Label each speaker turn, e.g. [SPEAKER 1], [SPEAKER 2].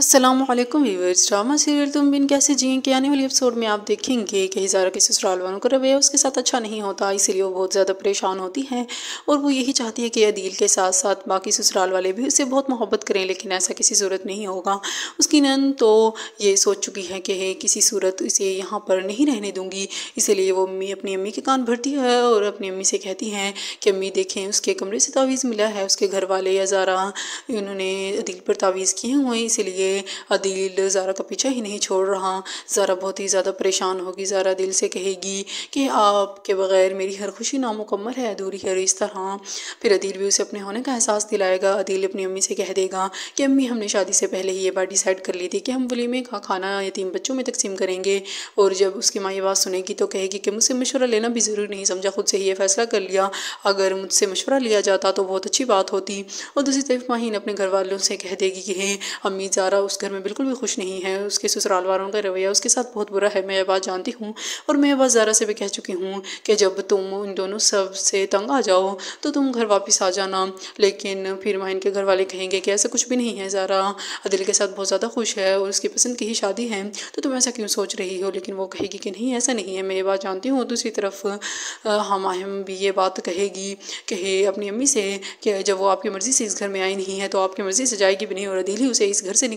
[SPEAKER 1] Aslam viewers drama serial तुम बिन कैसे जिए के आने वाली एपिसोड में आप देखेंगे कि ज़ारा के ससुराल वालों का रवैया उसके साथ अच्छा नहीं होता, इसीलिए वो बहुत ज़्यादा परेशान होती है। और वो यही चाहती है कि अदील के साथ साथ बाकी ससुराल वाले भी उससे बहुत मोहब्बत करें, लेकिन ऐसा किसी सूरत नहीं होगा। उसकी नन तो ये सोच चुकी है कि किसी सूरत इसे यहाँ पर नहीं रहने दूँगी। इसीलिए वो अम्मी अपनी अम्मी के कान भरती है और अपनी अम्मी से कहती हैं कि, अम्मी, देखें, उसके कमरे से तावीज़ मिला है, उसके घर वाले या ज़ारा उन्होंने अदील पर तावीज़ किए हुए इसीलिए अदील ज़ारा का पीछा ही नहीं छोड़ रहा। ज़ारा बहुत ही ज़्यादा परेशान होगी। ज़ारा दिल से कहेगी कि आपके बगैर मेरी हर खुशी नामुकम्मल है, अधूरी है इस तरह। फिर अदील भी उसे अपने होने का एहसास दिलाएगा। अदील अपनी अम्मी से कह देगा कि, अम्मी, हमने शादी से पहले ही ये बात डिसाइड कर ली थी कि हम वलीमे का खाना यतीम बच्चों में तकसीम करेंगे। और जब उसकी माँ ये बात सुनेगी तो कहेगी कि, मुझसे मशवरा लेना भी ज़रूरी नहीं, समझा खुद से ही ये फैसला कर लिया। अगर मुझसे मशवरा लिया जाता तो बहुत अच्छी बात होती। और दूसरी तरफ़ माहीन अपने घर वालों से कह देगी कि, हे, अम्मी, ज़ारा उस घर में बिल्कुल भी खुश नहीं है, उसके ससुराल वालों का रवैया, उसके साथ बहुत बुरा है, मैं ये बात जानती हूँ। और मैं ये बात ज़ारा से भी कह चुकी हूँ कि जब तुम इन दोनों सबसे तंग आ जाओ तो तुम घर वापस आ जाना। लेकिन फिर मैं इनके घर वाले कहेंगे कि ऐसा कुछ भी नहीं है ज़ारा। अदिल के साथ बहुत ज़्यादा खुश है और उसकी पसंद की ही शादी है तो तुम ऐसा क्यों सोच रही हो? लेकिन वो कहेगी कि नहीं, ऐसा नहीं है, मैं ये बात जानती हूँ। दूसरी तरफ़ हम हम भी ये बात कहेगी कहे अपनी अम्मी से कि जब वो आपकी मर्ज़ी से इस घर में आई नहीं है तो आपकी मर्ज़ी से जाएगी भी नहीं और अदिल ही उसे इस घर से